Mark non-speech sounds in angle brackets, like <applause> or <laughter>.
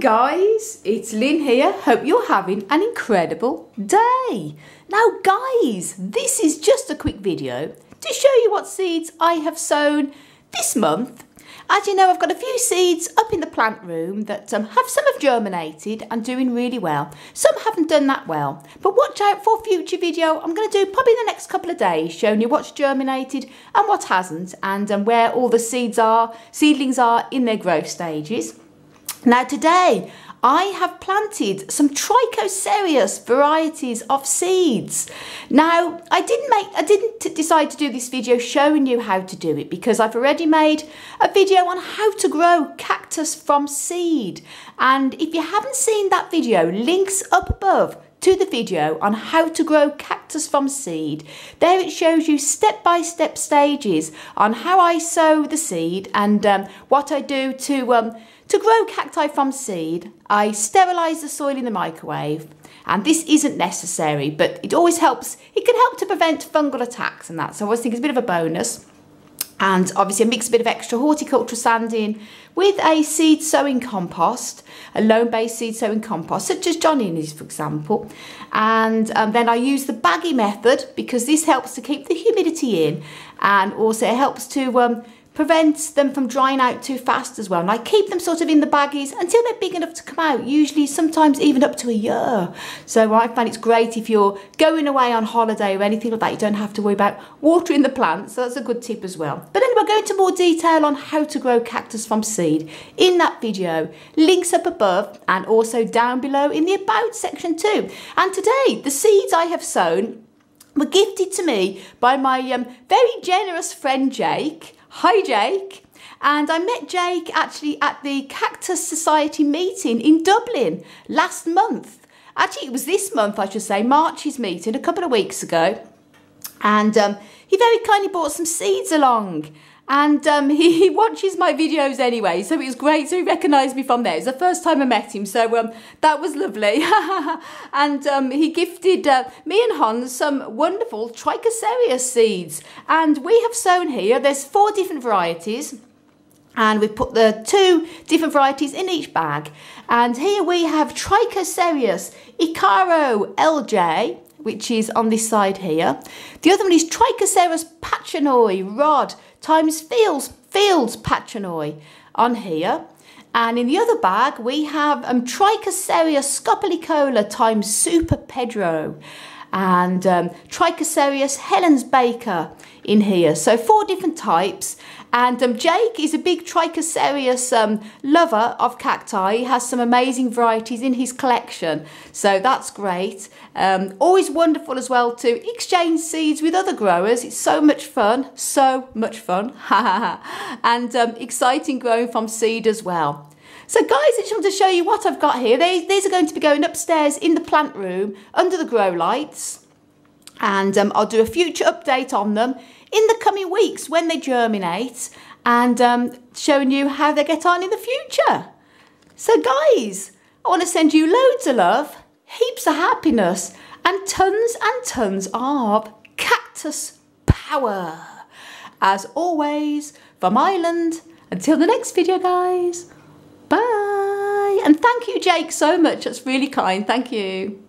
guys, it's Lynn here. Hope you're having an incredible day. Now guys, this is just a quick video to show you what seeds I have sown this month. As you know, I've got a few seeds up in the plant room that um, have some have germinated and doing really well. Some haven't done that well. But watch out for future video. I'm going to do probably the next couple of days showing you what's germinated and what hasn't and um, where all the seeds are, seedlings are in their growth stages. Now today I have planted some Trichocereus varieties of seeds. Now I didn't make I didn't decide to do this video showing you how to do it because I've already made a video on how to grow cactus from seed and if you haven't seen that video links up above to the video on how to grow cactus from seed. There it shows you step-by-step -step stages on how I sow the seed and um, what I do to um, to grow cacti from seed, I sterilise the soil in the microwave and this isn't necessary but it always helps, it can help to prevent fungal attacks and that so I always think it's a bit of a bonus and obviously I mix a bit of extra horticultural sand in with a seed sowing compost, a loam based seed sowing compost such as John Innes for example. And um, then I use the baggy method because this helps to keep the humidity in and also it helps to um, prevents them from drying out too fast as well. And I keep them sort of in the baggies until they're big enough to come out, usually sometimes even up to a year. So I find it's great if you're going away on holiday or anything like that, you don't have to worry about watering the plants. So that's a good tip as well. But anyway, go into more detail on how to grow cactus from seed in that video. Links up above and also down below in the about section too. And today, the seeds I have sown were gifted to me by my um, very generous friend Jake Hi, Jake. And I met Jake actually at the Cactus Society meeting in Dublin last month. Actually, it was this month, I should say, March's meeting a couple of weeks ago. And um, he very kindly brought some seeds along. And um, <laughs> he, he, watches my videos anyway, so it was great. So he recognised me from there. It was the first time I met him, so um, that was lovely. <laughs> and um, he gifted uh, me and Hans some wonderful Trichocereus seeds. And we have sown here, there's four different varieties. And we've put the two different varieties in each bag. And here we have Trichocereus Icaro LJ, which is on this side here. The other one is Trichocereus pachanoi rod times Fields, Fields pachanoi on here. And in the other bag, we have um, Trichocereus scopulicola times Super Pedro and um, Trichocereus Helen's Baker in here. So four different types. And um, Jake is a big Trichocereus um, lover of cacti. He has some amazing varieties in his collection. So that's great. Um, always wonderful as well to exchange seeds with other growers. It's so much fun. So much fun. <laughs> and um, exciting growing from seed as well. So guys, I just want to show you what I've got here. They, these are going to be going upstairs in the plant room under the grow lights. And um, I'll do a future update on them in the coming weeks when they germinate and um, showing you how they get on in the future. So guys, I want to send you loads of love, heaps of happiness and tons and tons of cactus power. As always, from Ireland, until the next video guys. And thank you, Jake, so much. That's really kind. Thank you.